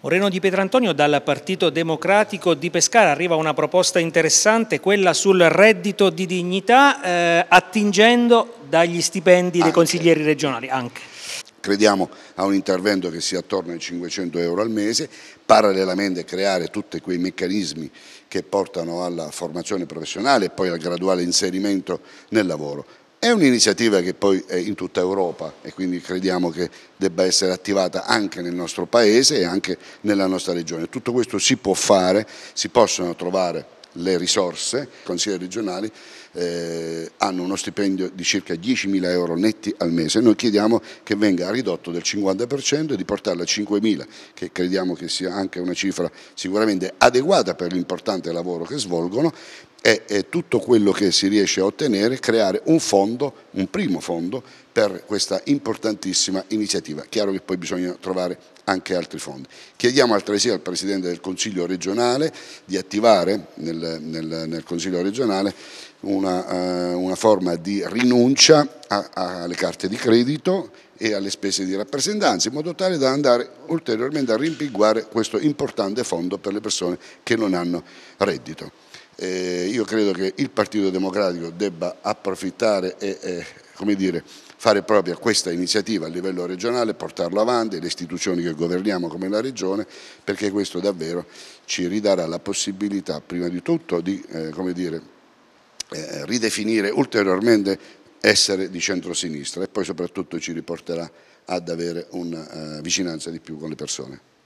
Moreno di Pietrantonio dal Partito Democratico di Pescara arriva una proposta interessante, quella sul reddito di dignità, eh, attingendo dagli stipendi dei consiglieri regionali anche. Crediamo a un intervento che sia attorno ai 500 euro al mese, parallelamente creare tutti quei meccanismi che portano alla formazione professionale e poi al graduale inserimento nel lavoro. È un'iniziativa che poi è in tutta Europa e quindi crediamo che debba essere attivata anche nel nostro Paese e anche nella nostra regione. Tutto questo si può fare, si possono trovare le risorse, i consigli regionali eh, hanno uno stipendio di circa 10.000 euro netti al mese, noi chiediamo che venga ridotto del 50% e di portarlo a 5.000 che crediamo che sia anche una cifra sicuramente adeguata per l'importante lavoro che svolgono e, e tutto quello che si riesce a ottenere creare un fondo, un primo fondo per questa importantissima iniziativa. Chiaro che poi bisogna trovare anche altri fondi. Chiediamo altresì al Presidente del Consiglio regionale di attivare nel, nel, nel Consiglio regionale una, uh, una, forma di rinuncia alle carte di credito e alle spese di rappresentanza in modo tale da andare ulteriormente a rimpinguare questo importante fondo per le persone che non hanno reddito. Eh, io credo che il Partito Democratico debba approfittare e, e come dire, fare propria questa iniziativa a livello regionale, portarla avanti, le istituzioni che governiamo come la Regione, perché questo davvero ci ridarà la possibilità prima di tutto di eh, dire, eh, ridefinire ulteriormente essere di centrosinistra e poi soprattutto ci riporterà ad avere una uh, vicinanza di più con le persone.